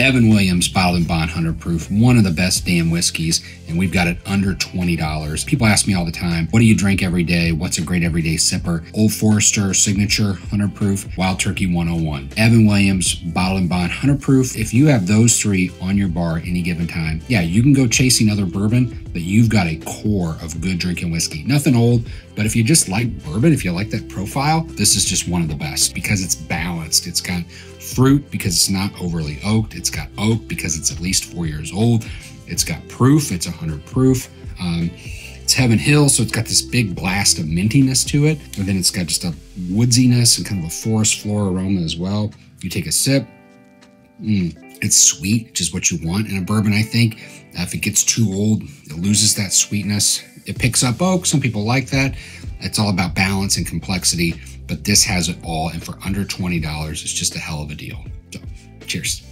Evan Williams Bottled in Bond 100 Proof, one of the best damn whiskeys, and we've got it under $20. People ask me all the time, what do you drink every day? What's a great everyday sipper? Old Forester Signature 100 Proof, Wild Turkey 101. Evan Williams Bottled in Bond 100 Proof. If you have those three on your bar any given time, yeah, you can go chasing other bourbon, but you've got a core of good drinking whiskey. Nothing old, but if you just like bourbon, if you like that profile, this is just one of the best because it's balanced. It's got fruit because it's not overly oaked. It's got oak because it's at least four years old. It's got proof. It's 100 proof. Um, it's Heaven Hill, so it's got this big blast of mintiness to it. And then it's got just a woodsiness and kind of a forest floor aroma as well. You take a sip. Mm, it's sweet, which is what you want in a bourbon, I think. Uh, if it gets too old, it loses that sweetness. It picks up oak. Some people like that. It's all about balance and complexity, but this has it all. And for under $20, it's just a hell of a deal. So, cheers.